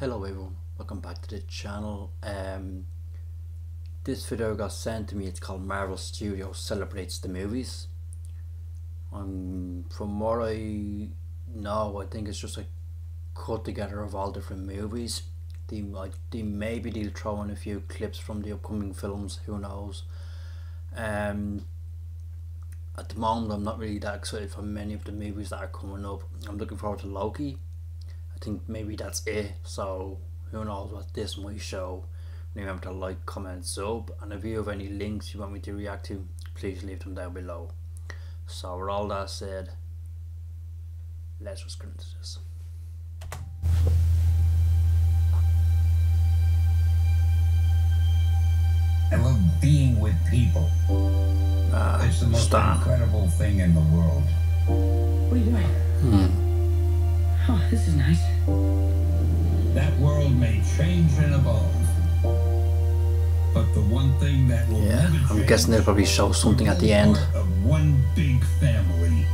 Hello everyone, welcome back to the channel. Um, this video got sent to me, it's called Marvel Studios Celebrates the Movies. Um, from what I know, I think it's just a cut together of all different movies. They, they maybe they'll throw in a few clips from the upcoming films, who knows. Um, at the moment I'm not really that excited for many of the movies that are coming up. I'm looking forward to Loki think maybe that's it. So who knows what this might show. Remember to like, comment, sub, and if you have any links you want me to react to, please leave them down below. So with all that said, let's just get into this. I love being with people. Uh, It's the most Stan. incredible thing in the world. What are you doing? Hmm. Oh, this is nice. That world may change and evolve. But the one thing that will Yeah, never I'm change guessing they'll probably show something at the end. Of one big family.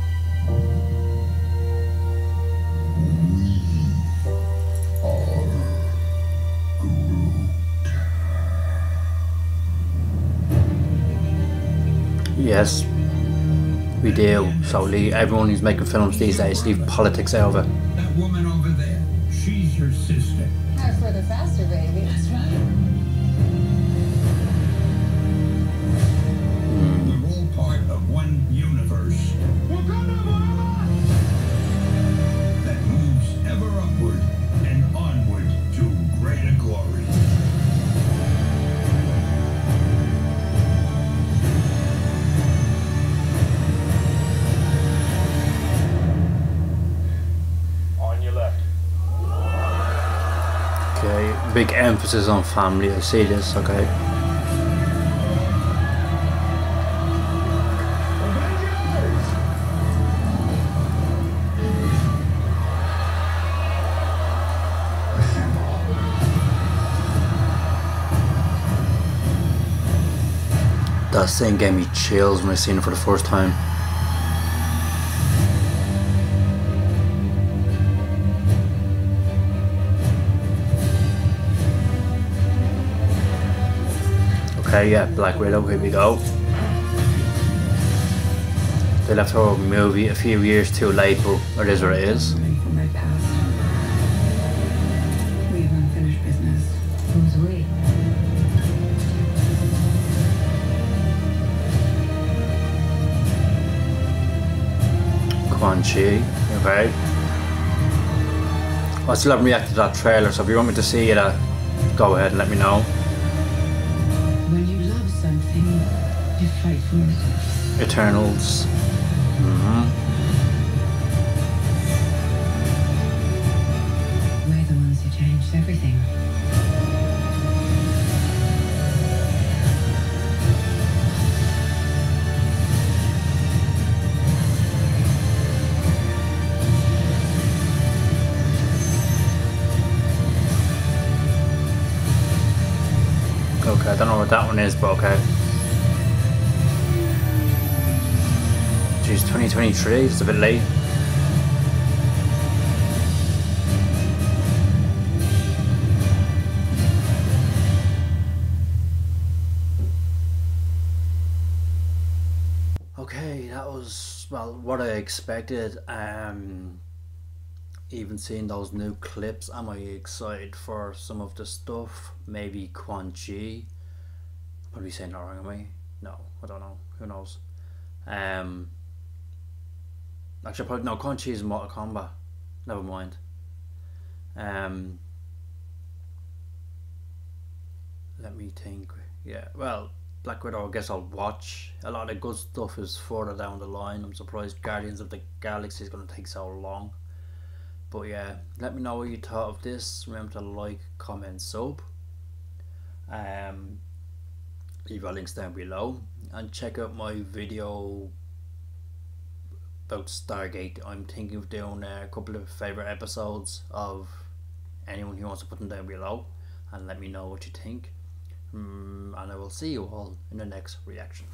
Yes, we deal. So leave, everyone who's making films these days, leave politics out of it. That woman over there, she's your sister. Higher, further, faster, baby. That's right. Okay, big emphasis on family. I see this. Okay. That scene gave me chills when I seen it for the first time. Okay, yeah, Black Widow, here we go. They left her movie a few years too late, but it is what it is. My past. We have unfinished business. Who's we? Quan Chi, okay. I still haven't reacted to that trailer, so if you want me to see it, uh, go ahead and let me know. When you love something, you fight for it. Eternals. hmm Okay, I don't know what that one is, but okay. Jeez, 2023, it's a bit late. Okay, that was well what I expected. Um, even seeing those new clips, am I excited for some of the stuff? Maybe Quan Chi. Probably saying that wrong, am I? No, I don't know. Who knows? Um, actually, probably no. Quan Chi is Mortal Kombat. Never mind. Um, let me think. Yeah, well, Black Widow. I guess I'll watch. A lot of good stuff is further down the line. I'm surprised Guardians of the Galaxy is going to take so long. But yeah, let me know what you thought of this. Remember to like, comment, sub. Um, leave our links down below and check out my video about Stargate. I'm thinking of doing a couple of favorite episodes of anyone who wants to put them down below and let me know what you think. Mm, and I will see you all in the next reaction.